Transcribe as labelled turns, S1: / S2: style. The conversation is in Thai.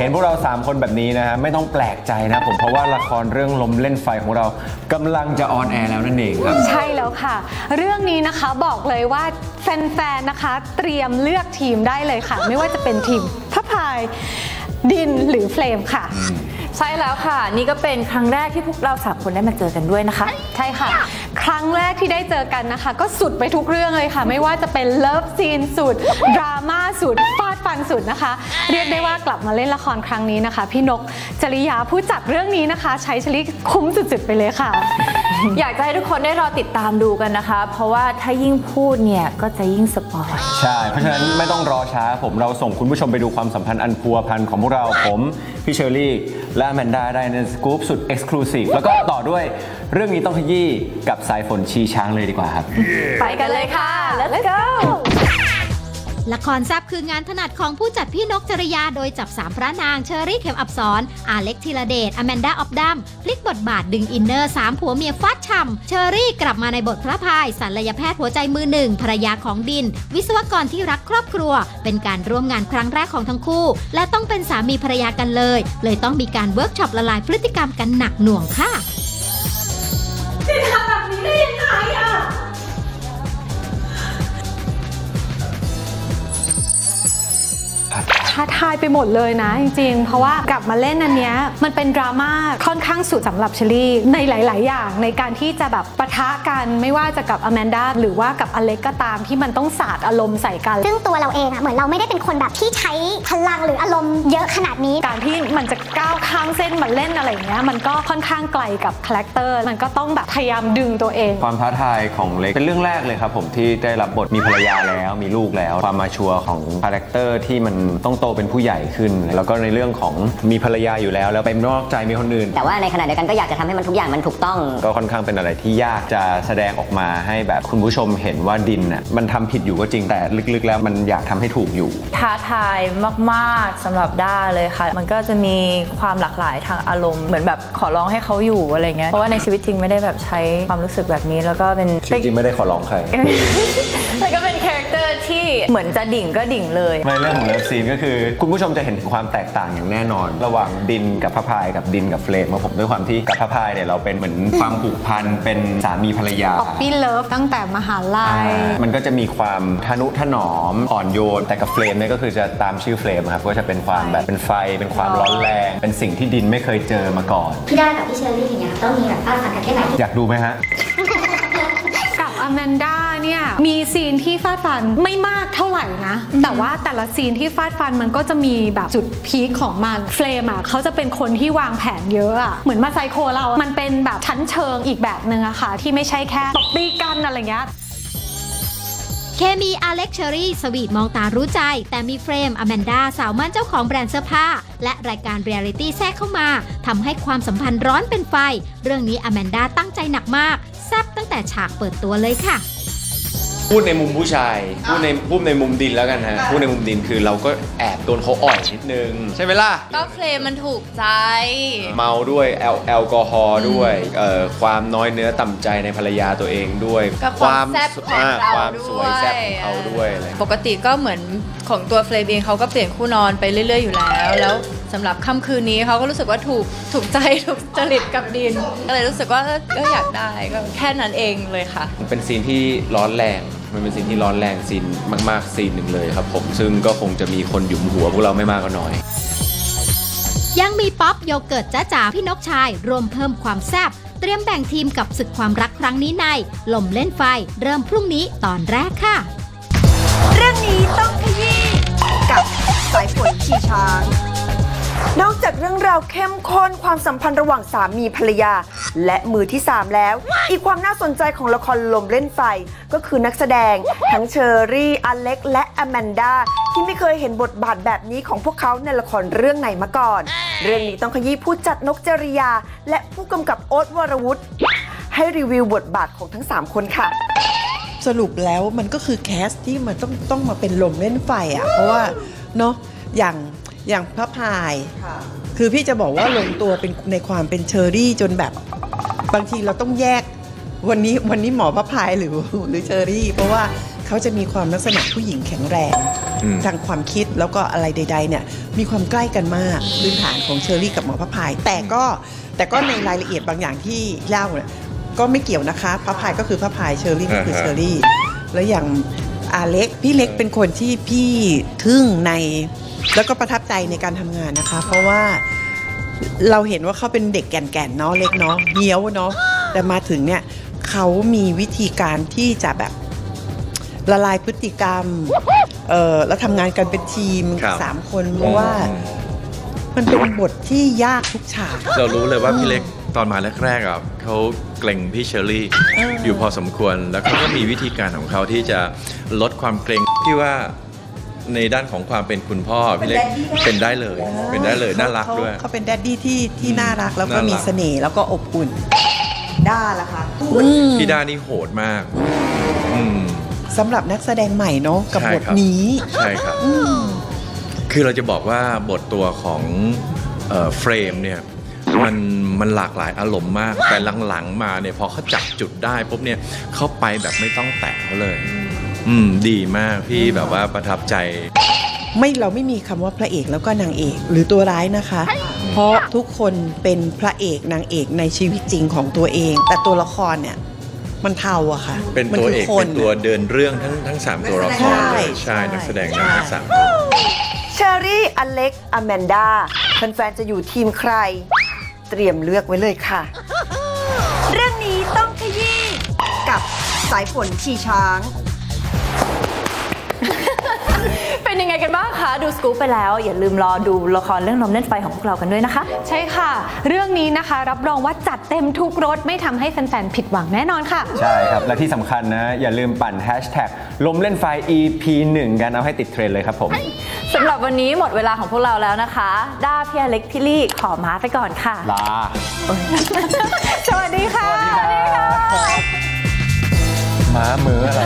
S1: เห็นพวกเรา 3 คนแบบนี้นะฮะไม่ต้องแปลกใจนะผมเพราะว่าละครเรื่องลมเล่นไฟของเรากำลังจะออนแอร์แล้วนั่นเองครับ
S2: ใช่แล้วค่ะ เรื่องนี้นะคะบอกเลยว่าแฟนๆนะคะเตรียมเลือกทีมได้เลยค่ะ ไม่ว่าจะเป็นทีมพระพายดินหรือเฟรมค่ะ
S3: ใช่แล้วค่ะ นี่ก็เป็นครั้งแรกที่พวกเราสามคนได้มาเจอกันด้วยนะคะ
S2: ใช่ค่ะ ครั้งแรกที่ได้เจอกันนะคะ ก็สุดไปทุกเรื่องเลยค่ะ ไม่ว่าจะเป็นเลิฟซีนสุดดราม่าสุดฟาด ฟันสุดนะคะ เรียกได้ว่ากลับมาเล่นละครครั้งนี้นะคะ พี่นกจริยาผู้จัดเรื่องนี้นะคะ ใช้เชอรี่คุ้มสุดๆไปเลยค่ะ
S3: อยากจะให้ทุกคนได้รอติดตามดูกันนะคะ เพราะว่าถ้ายิ่งพูดเนี่ยก็จะยิ่งสปอย
S1: ใช่ เพราะฉะนั้นไม่ต้องรอช้าผมเราส่งคุณผู้ชมไปดูความสัมพันธ์อันพัวพันของพวกเราผมพี่เชอรี่ และแมนด้าได้ในสกู๊ปสุด exclusive แล้วก็ต่อด้วยเรื่องนี้ต้องขยี้กับสายฝนชีช้างเลยดีกว่าครับ
S3: ไปกันเลยค่ะ let's go
S4: ละครแซบคืองานถนัดของผู้จัดพี่นกจริยาโดยจับสามพระนางเชอรี่เข็มอัปสรอาเล็กธีรเดชอแมนดาออบดัมพลิกบทบาทดึงอินเนอร์สามผัวเมียฟาดช่ำเชอรี่กลับมาในบทพระพายศัลยแพทย์หัวใจมือหนึ่งภรรยาของดิน วิศวกรที่รักครอบครัว เป็นการร่วมงานครั้งแรกของทั้งคู่ และต้องเป็นสามีภรรยากันเลย เลยต้องมีการเวิร์กช็อปละลายพฤติกรรมกันหนักหน่วงค่ะ
S2: ท้าทายไปหมดเลยนะ จริงๆ เพราะว่ากลับมาเล่นอันเนี้ยมันเป็นดราม่าค่อนข้างสุดสำหรับเชอรี่ในหลาย ๆ อย่างในการที่จะแบบปะทะกันไม่ว่าจะกับอแมนดาหรือว่ากับอาเล็กก็ตามที่มันต้องสาดอารมณ์ใส่กัน
S5: ซึ่งตัวเราเองอะเหมือนเราไม่ได้เป็นคนแบบที่ใช้พลังหรืออารมณ์เยอะขนาดนี้
S2: การที่มันจะก้าวข้ามเส้นมาเล่นอะไรอย่างเงี้ยมันก็ค่อนข้างไกลกับคาแรคเตอร์มันก็ต้องแบบพยายามดึงตัวเอง
S1: ความท้าทายของเล็กเป็นเรื่องแรกเลยครับผมที่ได้รับบทมีภรรยาแล้วมีลูกแล้ว ความ mature ของคาแรคเตอร์ที่มันต้องโตเป็นผู้ใหญ่ขึ้น แล้วก็ในเรื่องของมีภรรยาอยู่แล้ว แล้วไปนอกใจมีคนอื่น
S6: แต่ว่าในขณะเดียวกันก็อยากจะทำให้มันทุกอย่างมันถูกต้อง
S1: ก็ค่อนข้างเป็นอะไรที่ยากจะแสดงออกมาให้แบบคุณผู้ชมเห็นว่าดินน่ะมันทำผิดอยู่ก็จริงแต่ลึกๆ แล้วมันอยากทำให้ถูกอยู่
S3: ท้าทายมากๆสำหรับด้าเลยค่ะ มันก็จะมีความหลากหลายทางอารมณ์เหมือนแบบขอร้องให้เขาอยู่อะไรเงี้ยเพราะว่าในชีวิตจริงไม่ได้แบบใช้ความรู้สึกแบบนี้ แล้วก็เป็น
S1: จริงๆไม่ได้ขอร้องใคร
S3: แล้วก็เป็น ที่เหมือนจะดิ่งก็ดิ่งเลย
S1: ในเรื่องของ love scene ก็คือ คุณผู้ชมจะเห็นถึงความแตกต่างอย่างแน่นอน ระหว่างดินกับพระพายกับดินกับเฟรมเพราะผมด้วยความที่กับพระพายเนี่ยเราเป็นเหมือนความผูกพันเป็นสามีภรรยา
S2: ป๊อปปี้เลิฟตั้งแต่มหาลั
S1: อ่ายมันก็จะมีความทนุถนอมอ่อนโยน แต่กับเฟรมเนี่ยก็คือจะตามชื่อเฟรมครับก็จะเป็นความแบบเป็นไฟเป็นความร้อนแรง เป็นสิ่งที่ดินไม่เคยเจอมาก่อน
S5: พี่ด้ากับพี่เชอรี่อย่างเงี้ยต้องมีแบบฟาดฟันกันแค่ไหน
S1: อยากดูไหมฮะ
S2: กับอแมนด้า เนี่ยมี scene ที่ฟาดฟันไม่มากเท่าไหร่นะ แต่ว่าแต่ละ scene ที่ฟาดฟันมันก็จะมีแบบจุด peak ของมันเฟรมอะเขาจะเป็นคนที่วางแผนเยอะอะเหมือนมาไซโคเรา มันเป็นแบบชั้นเชิงอีกแบบหนึ่งอะค่ะ ที่ไม่ใช่แค่ตบตีกันอะไรเงี้ย
S4: เคมีอเล็กเชอรี่ sweet มองตารู้ใจ แต่มีเฟรมอแมนดาสาวมั่นเจ้าของแบรนด์เสื้อผ้า และรายการเรียลิตี้แทรกเข้ามาทำให้ความสัมพันธ์ร้อนเป็นไฟ เรื่องนี้อแมนดาตั้งใจหนักมาก แซบตั้งแต่ฉากเปิดตัวเลยค่ะ
S7: พูดในมุมผู้ชาย พูดในพูดในมุมดินแล้วกันฮะ พูดในมุมดินคือเราก็แอบโดนเขาอ่อยนิดนึง ใช่ไหมล่ะ
S3: ก็เฟรมมันถูกใจ
S7: เมาด้วยแอลแอลกอฮอล์ด้วยเอ่อความน้อยเนื้อต่ำใจในภรรยาตัวเองด้วย
S3: กับความแซ่บของเอ่
S7: อ
S3: เรา
S7: ความสวย
S3: ด้วย
S7: แซ่บของเขาด้วยอะไร
S3: ปกติก็เหมือนของตัวเฟรมเองเขาก็เปลี่ยนคู่นอนไปเรื่อย ๆ อยู่แล้ว แล้วสำหรับค่ำคืนนี้เขาก็รู้สึกว่าถูกถูกใจ ถูกจริตกับดิน ก็เลยรู้สึกว่าเออก็อยากได้ก็แค่นั้นเองเลยค่ะ
S7: มันเป็น scene ที่ร้อนแรง มันเป็น scene ที่ร้อนแรง scene มากๆ scene หนึ่งเลยครับผมซึ่งก็คงจะมีคนหยุมหัวพวกเราไม่มากก็น้อย
S4: ยังมีป๊อปโยเกิร์ตจ้าจ๋าพี่นกฉายร่วมเพิ่มความแซ่บเตรียมแบ่งทีมกับศึกความรักครั้งนี้ในลมเล่นไฟเริ่มพรุ่งนี้ตอนแรกค่ะ
S8: เรื่องนี้ต้องขยี้กับสายฝนชีช้าง นอกจากเรื่องราวเข้มข้นความสัมพันธ์ระหว่างสามีภรรยา และมือที่ 3 แล้ว อีกความน่าสนใจของละครลมเล่นไฟ ก็คือนักแสดง ทั้งเชอรี่ อเล็ก และอแมนดาที่ไม่เคยเห็นบทบาทแบบนี้ของพวกเขาในละครเรื่องไหนมาก่อน เรื่องนี้ต้องขยี้ผู้จัดนกจริยา และผู้กำกับโอ๊ตวรวุฒิให้รีวิวบทบาทของทั้งสามคนค่ะ
S9: สรุปแล้วมันก็คือแคสที่มันต้องต้องมาเป็นลมเล่นไฟอะ เพราะว่าเนาะอย่างอย่างพระพาย คือพี่จะบอกว่าลงตัวเป็นในความเป็นเชอรี่จนแบบ บางทีเราต้องแยกวันนี้วันนี้หมอพระพายหรือหรือเชอรี่ เพราะว่าเขาจะมีความลักษณะผู้หญิงแข็งแรงทางทางความคิดแล้วก็อะไรใด ๆ เนี่ยมีความใกล้กันมากพื้นฐานของเชอรี่กับหมอพระพาย แต่ก็แต่ก็ในรายละเอียดบางอย่างที่เล่าเนี่ยก็ไม่เกี่ยวนะคะพระพายก็คือพระพายเชอรี่ก็คือเชอรี่ แล้วอย่างอาเล็กพี่เล็กเป็นคนที่พี่ทึ่งใน แล้วก็ประทับใจในการทำงานนะคะ เพราะว่า เราเห็นว่าเขาเป็นเด็กแก่นๆเนาะเล็กเนาะเหี้ยวเนาะแต่มาถึงเนี่ยเขามีวิธีการที่จะแบบละลายพฤติกรรม เออแล้วทำงานกันเป็นทีม
S10: ครับ
S9: สามคนเพราะว่า มันเป็นบทที่ยากทุกฉาก
S10: เรารู้เลยว่าพี่เล็กตอนมาแรกๆอะเขาเกรงพี่เชอรี่อยู่พอสมควร แล้วเขาก็มีวิธีการของเขาที่จะลดความเกรงพี่ว่า ในด้านของความเป็นคุณพ่อพี่เล็กเป็นได้เลย เป็นได้เลยน่ารักด้วย
S9: เขาเขาเป็นแดดดี้ที่ที่น่ารักแล้วก็
S10: น่ารัก
S9: มีเสน่ห์แล้วก็อบอุ่น ด้าล่ะคะ
S10: พี่ด้านี่โหดมากอืม
S9: สำหรับนักแสดงใหม่เนาะกับ
S10: ใช่
S9: บท
S10: ครับ
S9: นี้
S10: ใช่ครับคือเราจะบอกว่าบทตัวของเอ่อเฟรมเนี่ยมันมันหลากหลายอารมณ์มาก แต่หลังๆมาเนี่ยพอเขาจับจุดได้ปุ๊บเนี่ยเขาไปแบบไม่ต้องแตะเขาเลย อืมดีมากพี่แบบว่าประทับใจ
S9: ไม่เราไม่มีคำว่าพระเอกแล้วก็นางเอก หรือตัวร้ายนะคะ เพราะทุกคนเป็นพระเอกนางเอกในชีวิตจริงของตัวเอง แต่ตัวละครเนี่ยมันเทาอะค่ะ
S10: เป็น
S9: มั
S10: ตัว
S9: คื
S10: เอก
S9: ค
S10: เป็นตัวเดินเรื่องทั้งทั้งสามตัวละครเลย
S9: ใช่
S10: ใช่นักแสดง
S9: ใช่
S10: ทั้งสามตัว
S8: เชอรี่อเล็กอแมนดาแฟนๆจะอยู่ทีมใคร เตรียมเลือกไว้เลยค่ะ เรื่องนี้ต้องขยี้กับสายฝนชีช้าง
S11: งไงกันบ้างคะดูสกู๊ปไปแล้ว อย่าลืมรอดูละครเรื่องลมเล่นไฟของพวกเรากันด้วยนะคะ
S2: ใช่ค่ะ เรื่องนี้นะคะ รับรองว่าจัดเต็มทุกรสไม่ทำให้แฟนๆผิดหวังแน่นอนค่ะ
S1: ใช่ครับ และที่สำคัญนะ อย่าลืมปั่นแฮชแท็กลมเล่นไฟ EP 1 กันเอาให้ติดเทรนด์เลยครับผม
S11: สำหรับวันนี้หมดเวลาของพวกเราแล้วนะคะ ด้าพี่อเล็กพี่ลี่ขอมาไปก่อนค่ะ
S1: ลา
S2: สวัสดีค่ะ
S1: ม้ามืออะไร